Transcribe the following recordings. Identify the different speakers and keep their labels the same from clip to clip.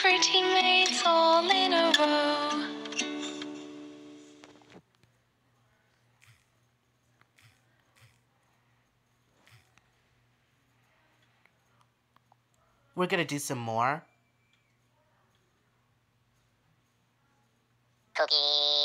Speaker 1: pretty maids all in a row.
Speaker 2: We're gonna do some more.
Speaker 3: Cookie. Cookie.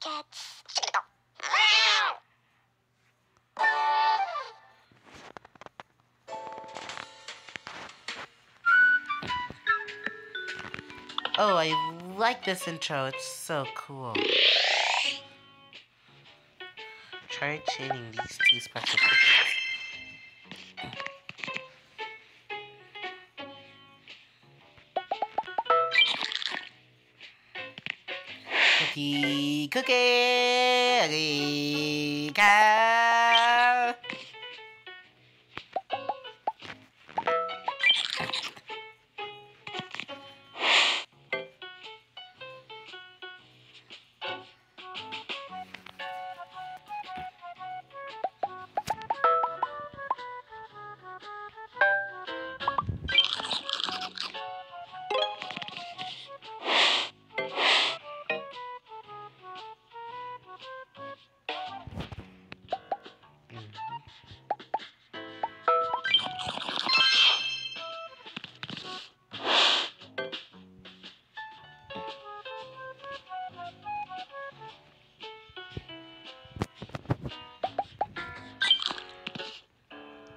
Speaker 3: Cats. Wow!
Speaker 2: Oh, I like this intro. It's so cool. Try chaining these two special cookies. Cookie, cookie, cookie,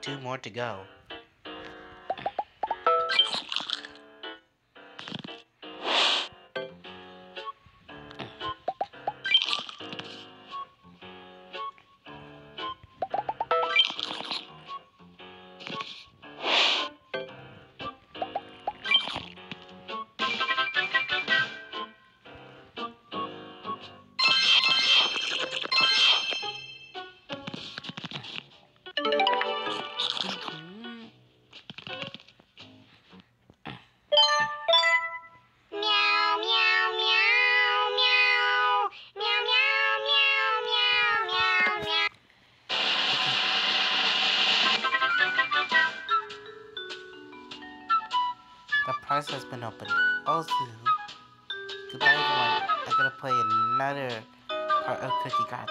Speaker 2: Two more to go. Prize has been opened. Also, goodbye everyone. I'm gonna play another part of Cookie Got.